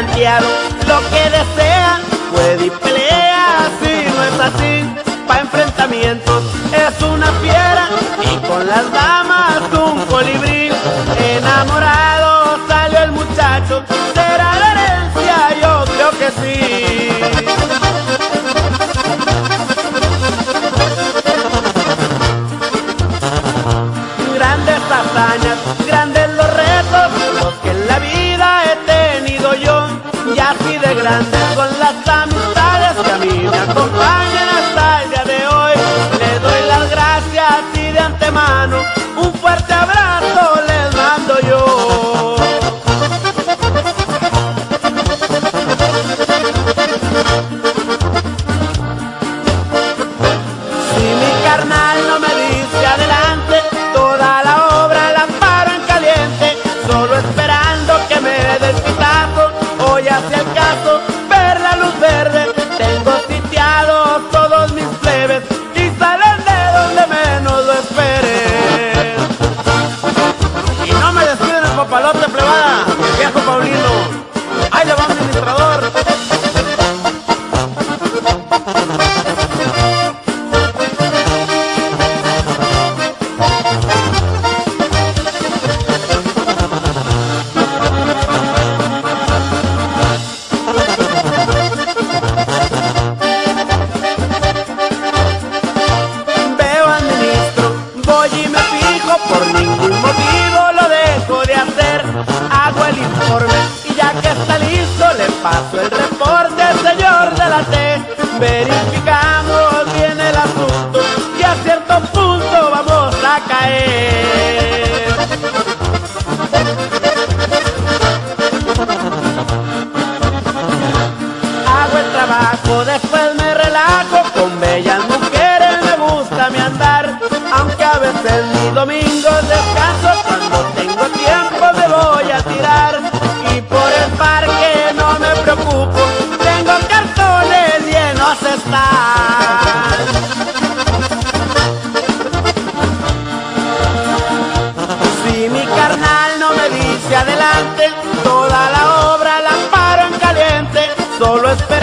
lo que desea, puede y pelea, si no es así, pa' enfrentamientos es una fiera y con las damas un colibrí. Enamorado salió el muchacho, será la herencia, yo creo que sí. Grandes hazañas, grandes las amistades que a mí me acompañan hasta el día de hoy. Le doy las gracias y de antemano un fuerte abrazo les mando yo. Le paso el reporte, señor de la T. Verificamos bien el asunto y a cierto punto vamos a caer. Hago el trabajo después toda la obra la paro en caliente, solo espero.